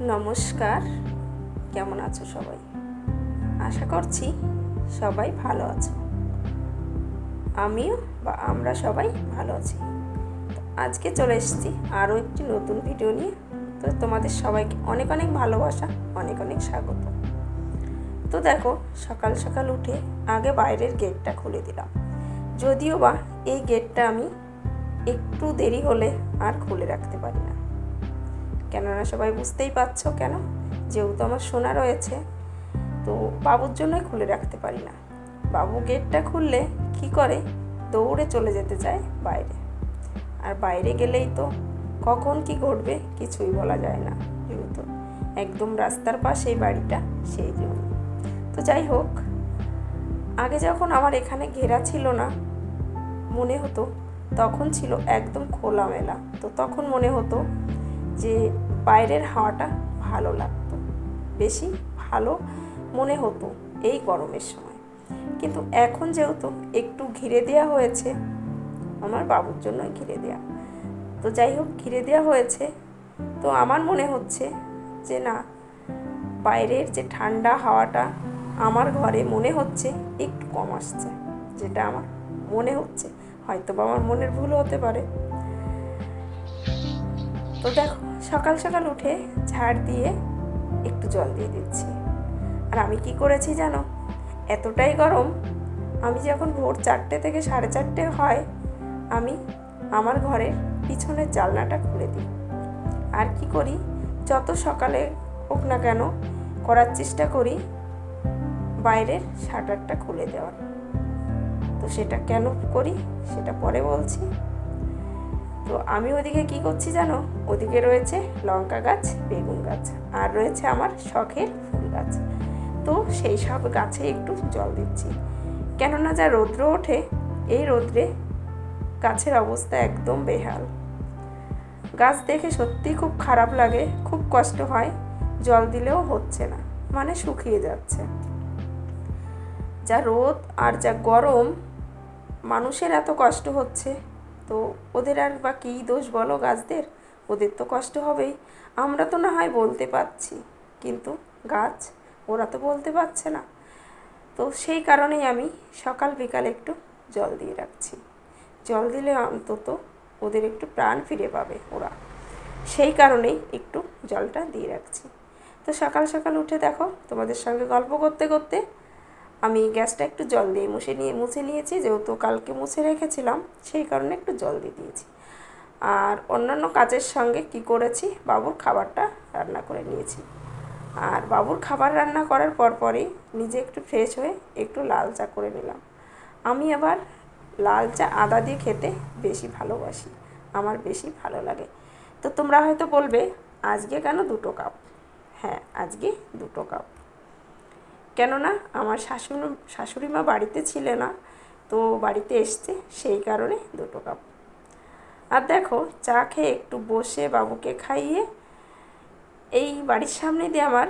নমস্কার। কেমন আছো সবাই? আশা করছি সবাই ভালো আছো। আমিও বা আমরা সবাই ভালো আছি। আজকে চলে এসেছি আরও একটি নতুন ভিডিও নিয়ে। তো তোমাদের সবাইকে অনেক অনেক ভালোবাসা, অনেক অনেক স্বাগত। তো দেখো, সকাল সকাল উঠে আগে বাইরের গেটটা খুলে দিলাম। যদিও বা এই গেটটা আমি একটু দেরি হলে আর খুলে রাখতে পারি কেননা সবাই বুঝতেই পারছ কেন? যেহেতু আমার সোনা রয়েছে, তো বাবুর জন্যই খুলে রাখতে পারি না। বাবু গেটটা খুললে কি করে? দৌড়ে চলে যেতে চায় বাইরে। আর বাইরে গেলেই তো কখন কি ঘটবে কিছুই বলা যায় না যেহেতু একদম রাস্তার পাশেই বাড়িটা সেই জন্য। তো যাই হোক, আগে যখন আমার এখানে ঘেরা ছিল না মনে হতো, তখন ছিল একদম খোলামেলা। তো তখন মনে হতো যে বাইরের হাওয়াটা ভালো লাগতো, বেশি ভালো মনে হতো এই গরমের সময়। কিন্তু এখন যেহেতু একটু ঘিরে দেওয়া হয়েছে, আমার বাবুর জন্য ঘিরে দেওয়া তো যাই হোক, ঘিরে দেওয়া হয়েছে। তো আমার মনে হচ্ছে যে না, বাইরের যে ঠান্ডা হাওয়াটা আমার ঘরে মনে হচ্ছে একটু কম আসছে, যেটা আমার মনে হচ্ছে। হয়তো বা আমার মনের ভুল হতে পারে। তো দেখো, সকাল সকাল উঠে ঝাড় দিয়ে একটু জল দিয়ে দিচ্ছি। আর আমি কি করেছি জানো? এতটাই গরম, আমি যখন ভোর চারটে থেকে সাড়ে চারটে হয়, আমি আমার ঘরের পিছনের জানলাটা খুলে দিই। আর কি করি? যত সকালে হোক না কেন করার চেষ্টা করি বাইরের শাটারটা খুলে দেওয়ার। তো সেটা কেন করি? সেটা পরে বলছি। তো আমি ওদিকে কি করছি জানো? ওদিকে রয়েছে লঙ্কা গাছ, বেগুন গাছ, আর রয়েছে আমার শখের ফুল গাছ। তো সেই সব গাছে একটু জল দিচ্ছি। কেননা যা রৌদ্র ওঠে, এই রৌদ্রে গাছের অবস্থা একদম বেহাল। গাছ দেখে সত্যি খুব খারাপ লাগে, খুব কষ্ট হয়, জল দিলেও হচ্ছে না মানে শুকিয়ে যাচ্ছে। যা রোদ আর যা গরম, মানুষের এত কষ্ট হচ্ছে। তো ওদের আর বা কী দোষ বলো গাছদের? ওদের তো কষ্ট হবেই। আমরা তো না হয় বলতে পারছি, কিন্তু গাছ ওরা তো বলতে পারছে না। তো সেই কারণেই আমি সকাল বিকাল একটু জল দিয়ে রাখছি। জল দিলে অন্তত ওদের একটু প্রাণ ফিরে পাবে ওরা। সেই কারণেই একটু জলটা দিয়ে রাখছি। তো সকাল সকাল উঠে দেখো তোমাদের সঙ্গে গল্প করতে করতে আমি গ্যাসটা একটু জল দিয়ে মুছে নিয়ে, মুছে নিয়েছি, যেহেতু কালকে মুছে রেখেছিলাম, সেই কারণে একটু জল দিয়ে দিয়েছি। আর অন্যান্য কাজের সঙ্গে কি করেছি? বাবুর খাবারটা রান্না করে নিয়েছি। আর বাবুর খাবার রান্না করার পর পরই নিজে একটু ফ্রেশ হয়ে একটু লাল চা করে নিলাম। আমি আবার লাল চা আদা দিয়ে খেতে বেশি ভালোবাসি, আমার বেশি ভালো লাগে। তো তোমরা হয়তো বলবে, আজকে কেন দুটো কাপ? হ্যাঁ আজকে দুটো কাপ। কেননা আমার শাশুড়ি শাশুড়ি মা বাড়িতে ছিলে না, তো বাড়িতে এসছে, সেই কারণে দুটো কাপ। আর দেখো, চা খেয়ে একটু বসে বাবুকে খাইয়ে এই বাড়ির সামনে দিয়ে আমার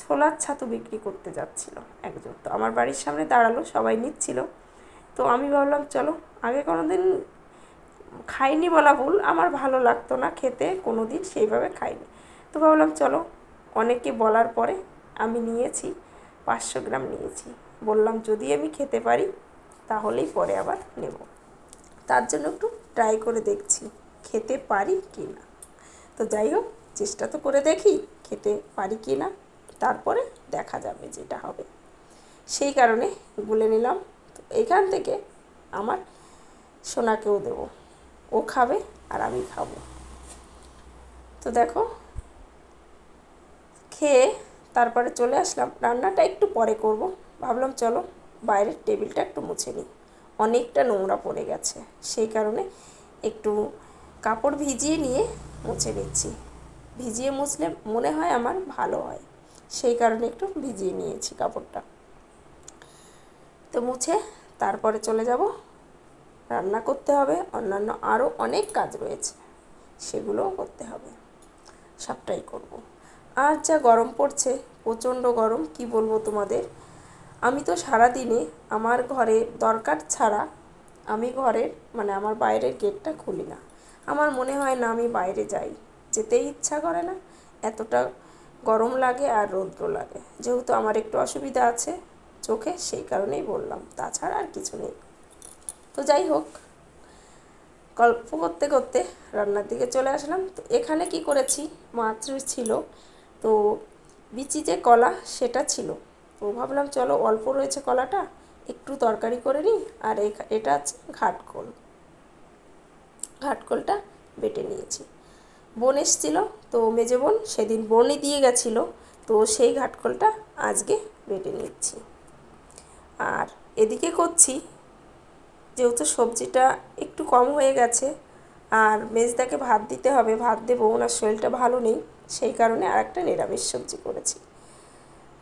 ছোলার ছাতু বিক্রি করতে যাচ্ছিল একজন। তো আমার বাড়ির সামনে দাঁড়াল, সবাই নিচ্ছিল। তো আমি ভাবলাম, চলো, আগে কোনো দিন খাইনি বলা ভুল, আমার ভালো লাগতো না খেতে কোনো দিন সেইভাবে খাইনি। তো ভাবলাম, চলো অনেকে বলার পরে আমি নিয়েছি। পাঁচশো গ্রাম নিয়েছি। বললাম, যদি আমি খেতে পারি, তাহলেই পরে আবার নেব। তার জন্য একটু ট্রাই করে দেখছি, খেতে পারি কি না। তো যাই হোক, চেষ্টা তো করে দেখি, খেতে পারি কি না। তারপরে দেখা যাবে যেটা হবে। সেই কারণে গুলে নিলাম, তো এইখান থেকে আমার সোনাকেও দেবো। ও খাবে আর আমি খাব। তো দেখো, খেয়ে তারপরে চলে আসলাম। রান্নাটা একটু পরে করব। ভাবলাম, চলো বাইরের টেবিলটা একটু মুছে নিই। অনেকটা নোংরা পড়ে গেছে। সেই কারণে একটু কাপড় ভিজিয়ে নিয়ে মুছে নিচ্ছি। ভিজিয়ে মুছলে মনে হয় আমার ভালো হয়। সেই কারণে একটু ভিজিয়ে নিয়েছি কাপড়টা। তো মুছে তারপরে চলে যাব। রান্না করতে হবে। অন্যান্য আরও অনেক কাজ রয়েছে। সেগুলোও করতে হবে। সবটাই করব। আর যা গরম পড়ছে, প্রচণ্ড গরম, কি বলব তোমাদের? আমি তো সারা দিনে আমার ঘরে দরকার ছাড়া আমি ঘরের মানে আমার বাইরের গেটটা খুলি না। আমার মনে হয় না আমি বাইরে যাই। যেতেই ইচ্ছা করে না, এতটা গরম লাগে আর রৌদ্র লাগে। যেহেতু আমার একটু অসুবিধা আছে চোখে, সেই কারণেই বললাম, তাছাড়া আর কিছু নেই। তো যাই হোক, গল্প করতে করতে রান্নার দিকে চলে আসলাম। তো এখানে কি করেছি? মাছ ছিল তো বিচি যে কলা, সেটা ছিল। তো ভাবলাম, চলো অল্প রয়েছে কলাটা, একটু তরকারি করে নিই, আর এটা আছে ঘাটকোল। ঘাটকোলটা বেটে নিয়েছি। বোন এসেছিল, তো মেজে বোন সেদিন বনে দিয়ে গেছিল, তো সেই ঘাটকোলটা আজকে বেটে নিচ্ছি। আর এদিকে করছি, যেহেতু সবজিটা একটু কম হয়ে গেছে, আর মেজদাকে ভাত দিতে হবে, ভাত দেবো, ওনার শরীরটা ভালো নেই। সেই কারণে আর একটা নিরামিষ সবজি করেছি।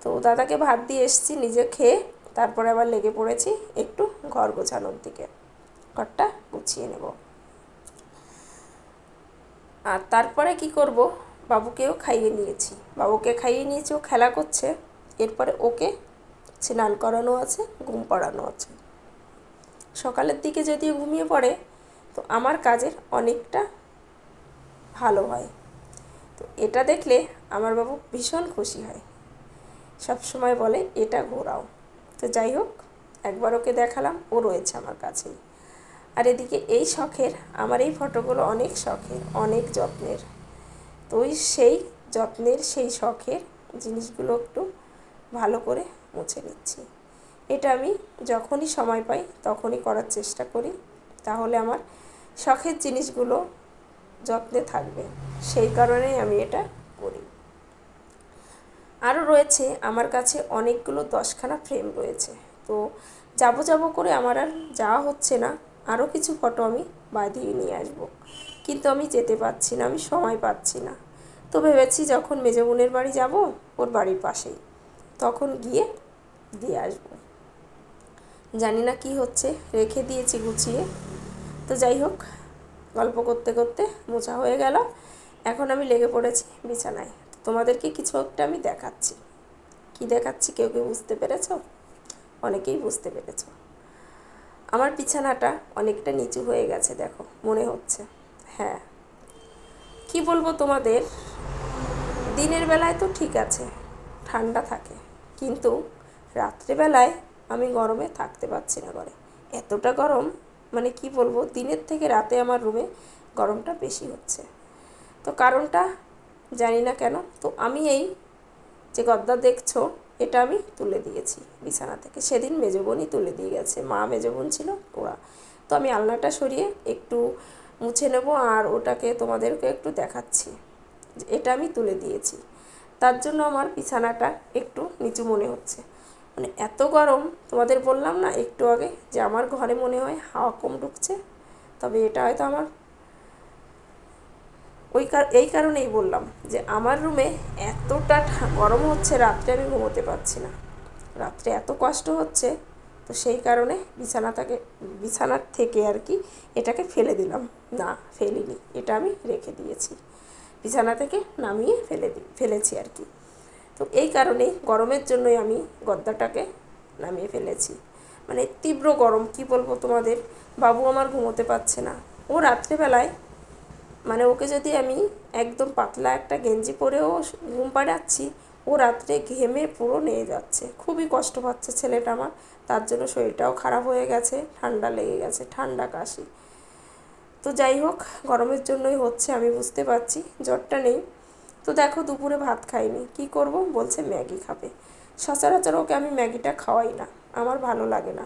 তো দাদাকে ভাত দিয়ে এসছি, নিজে খেয়ে তারপরে আবার লেগে পড়েছি একটু ঘর গোছানোর দিকে। ঘরটা গুছিয়ে নেব। আর তারপরে কি করব? বাবুকেও খাইয়ে নিয়েছি। বাবুকে খাইয়ে নিয়েছি, ও খেলা করছে। এরপরে ওকে স্নান করানো আছে, ঘুম পাড়ানো আছে। সকালের দিকে যদি ঘুমিয়ে পড়ে, তো আমার কাজের অনেকটা ভালো হয়। তো এটা দেখলে আমার বাবু ভীষণ খুশি হয়। সব সময় বলে, এটা ঘোরাও। তো যাই হোক, একবার ওকে দেখালাম, ও রয়েছে আমার কাছেই। আর এদিকে এই শখের, আমার এই ফটোগুলো অনেক শখের, অনেক যত্নের। তো ওই সেই যত্নের, সেই শখের জিনিসগুলো একটু ভালো করে মুছে নিচ্ছি। এটা আমি যখনই সময় পাই, তখনই করার চেষ্টা করি। তাহলে আমার শখের জিনিসগুলো যত্নে থাকবে। সেই কারণেই আমি এটা করি। আরও রয়েছে, আমার কাছে অনেকগুলো দশখানা ফ্রেম রয়েছে। তো যাব যাব করে আমার আর যাওয়া হচ্ছে না। আরও কিছু ফটো আমি বাঁধিয়ে নিয়ে আসব। কিন্তু আমি যেতে পারছি না, আমি সময় পাচ্ছি না। তো ভেবেছি যখন মেজো বোনের বাড়ি যাব, ওর বাড়ির পাশেই। তখন গিয়ে দিয়ে আসব। জানি না কি হচ্ছে, রেখে দিয়েছি গুছিয়ে। তো যাই হোক গল্প করতে করতে মোছা হয়ে গেল। এখন আমি লেগে পড়েছি বিছানায়। তোমাদেরকে কিছু একটা আমি দেখাচ্ছি। কি দেখাচ্ছি কেউ কেউ বুঝতে পেরেছ? অনেকেই বুঝতে পেরেছ। আমার বিছানাটা অনেকটা নিচু হয়ে গেছে, দেখো, মনে হচ্ছে। হ্যাঁ। কি বলব তোমাদের? দিনের বেলায় তো ঠিক আছে, ঠান্ডা থাকে। কিন্তু রাত্রেবেলায় আমি গরমে থাকতে পারছি না ঘরে। এতটা গরম মানে কি বলব, দিনের থেকে রাতে আমার রুমে গরমটা বেশি হচ্ছে। তো কারণটা জানি না কেন, তো আমি এই যে গদ্দা দেখছ, এটা আমি তুলে দিয়েছি বিছানা থেকে। সেদিন মেজবোনই তুলে দিয়ে গেছে, মা মেজবোন ছিল, ওরা। তো আমি আলনাটা সরিয়ে একটু মুছে নেব আর ওটাকে তোমাদেরকে একটু দেখাচ্ছি এটা আমি তুলে দিয়েছি। তার জন্য আমার বিছানাটা একটু নিচু মনে হচ্ছে। মানে এত গরম, তোমাদের বললাম না একটু আগে যে আমার ঘরে মনে হয় হাওয়া কম ঢুকছে, তবে এটা হয়তো আমার ওই এই কারণেই বললাম যে আমার রুমে এতটা গরম হচ্ছে রাত্রে আমি ঘুমোতে পারছি না। রাত্রে এত কষ্ট হচ্ছে, তো সেই কারণে বিছানাটাকে, বিছানার থেকে আর কি এটাকে ফেলে দিলাম। না, ফেলিনি, এটা আমি রেখে দিয়েছি। বিছানা থেকে নামিয়ে ফেলে দি, ফেলেছি আর কি। তো এই কারণেই গরমের জন্যই আমি গদ্দাটাকে নামিয়ে ফেলেছি। মানে তীব্র গরম, কি বলব তোমাদের? বাবু আমার ঘুমোতে পারছে না। ও রাত্রেবেলায় মানে ওকে যদি আমি একদম পাতলা একটা গেঞ্জি পরেও ঘুম পাড়াচ্ছি, ও রাত্রে ঘেমে পুরো নিয়ে যাচ্ছে। খুবই কষ্ট পাচ্ছে ছেলেটা আমার। তার জন্য শরীরটাও খারাপ হয়ে গেছে, ঠান্ডা লেগে গেছে, ঠান্ডা কাশি। তো যাই হোক, গরমের জন্যই হচ্ছে আমি বুঝতে পারছি, জ্বরটা নেই। তো দেখো, দুপুরে ভাত খাইনি। কি করব? বলছে ম্যাগি খাবে। সচরাচর ওকে আমি ম্যাগিটা খাওয়াই না। আমার ভালো লাগে না।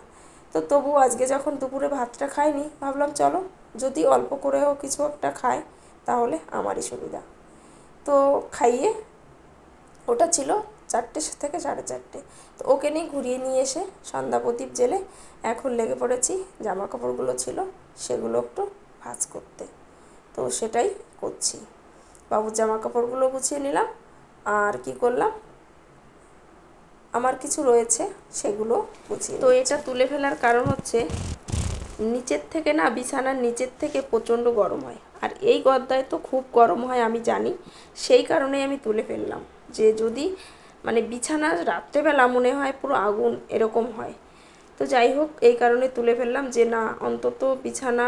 তো তবু আজকে যখন দুপুরে ভাতটা খাইনি, ভাবলাম চলো, যদি অল্প করেও কিছু একটা খায় তাহলে আমারই সুবিধা। তো খাইয়ে, ওটা ছিল চারটে থেকে সাড়ে চারটে। তো ওকে নিয়ে ঘুরিয়ে নিয়ে এসে সন্ধ্যা প্রদীপ জেলে এখন লেগে পড়েছি, জামা কাপড়গুলো ছিল, সেগুলো একটু ভাজ করতে। তো সেটাই করছি। বাবুর জামা কাপড়গুলো গুছিয়ে নিলাম। আর কি করলাম? আমার কিছু রয়েছে সেগুলো গুছিয়ে তো এটা তুলে ফেলার কারণ হচ্ছে নিচের থেকে না বিছানার নিচের থেকে প্রচণ্ড গরম হয়। আর এই গদ্দায় তো খুব গরম হয় আমি জানি। সেই কারণেই আমি তুলে ফেললাম। যে যদি মানে বিছানা রাত্রেবেলা মনে হয় পুরো আগুন এরকম হয়। তো যাই হোক এই কারণে তুলে ফেললাম যে না অন্তত বিছানা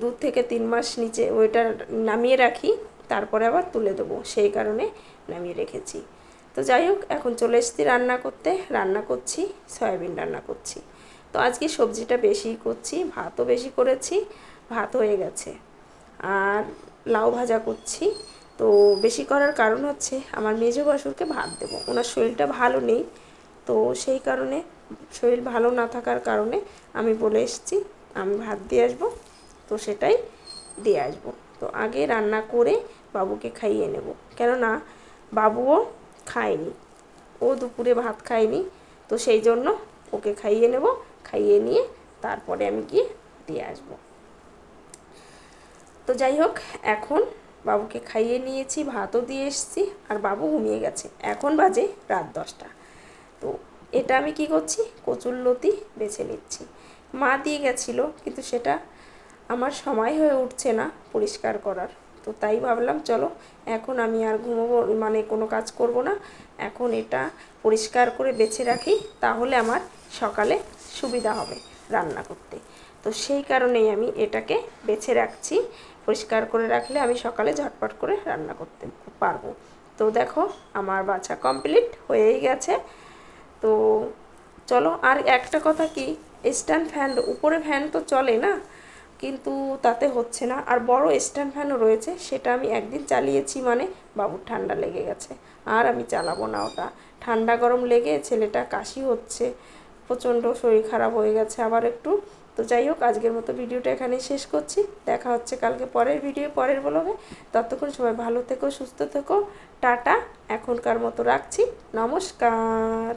দু থেকে তিন মাস নিচে ওইটা নামিয়ে রাখি। তারপরে আবার তুলে দেবো, সেই কারণে নামিয়ে রেখেছি। তো যাই হোক, এখন চলে এসেছি রান্না করতে। রান্না করছি, সয়াবিন রান্না করছি। তো আজকে সবজিটা বেশি করছি, ভাতও বেশি করেছি, ভাত হয়ে গেছে। আর লাউ ভাজা করছি। তো বেশি করার কারণ হচ্ছে আমার মেজো বাসুরকে ভাত দেবো, ওনার শরীরটা ভালো নেই। তো সেই কারণে শরীর ভালো না থাকার কারণে আমি বলে এসেছি, আমি ভাত দিয়ে আসব, তো সেটাই দিয়ে আসব। তো আগে রান্না করে বাবুকে খাইয়ে নেব। কেননা বাবুও খায়নি। ও দুপুরে ভাত খায়নি, তো সেই জন্য ওকে খাইয়ে নেব, খাইয়ে নিয়ে তারপরে আমি গিয়ে দিয়ে আসব। তো যাই হোক, এখন বাবুকে খাইয়ে নিয়েছি, ভাতও দিয়ে এসেছি, আর বাবু ঘুমিয়ে গেছে। এখন বাজে রাত দশটা। তো এটা আমি কি করছি? কচুর লতি বেছে নিচ্ছি। মা দিয়ে গেছিল, কিন্তু সেটা আমার সময় হয়ে উঠছে না পরিষ্কার করার। তো তাই ভাবলাম, চলো, এখন আমি আর ঘুমোবো মানে কোনো কাজ করব না। এখন এটা পরিষ্কার করে বেছে রাখি, তাহলে আমার সকালে সুবিধা হবে রান্না করতে। তো সেই কারণেই আমি এটাকে বেছে রাখছি, পরিষ্কার করে রাখলে আমি সকালে ঝটপট করে রান্না করতে পারব। তো দেখো, আমার বাছা কমপ্লিট হয়েই গেছে। তো চলো, আর একটা কথা কি, স্ট্যান্ড ফ্যান, উপরে ফ্যান তো চলে না? কিন্তু তাতে হচ্ছে না। আর বড় স্ট্যান্ড ফ্যানও রয়েছে, সেটা আমি একদিন চালিয়েছি মানে বাবুর ঠান্ডা লেগে গেছে। আর আমি চালাবো না ওটা। ঠান্ডা গরম লেগে ছেলেটা কাশি হচ্ছে, প্রচণ্ড শরীর খারাপ হয়ে গেছে আবার একটু। তো যাই হোক, আজকের মতো ভিডিওটা এখানেই শেষ করছি। দেখা হচ্ছে কালকে পরের ভিডিও, পরের ব্লগে। ততক্ষণ সবাই ভালো থেকো, সুস্থ থেকো। টাটা, এখনকার মতো রাখছি। নমস্কার।